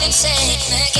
the same again.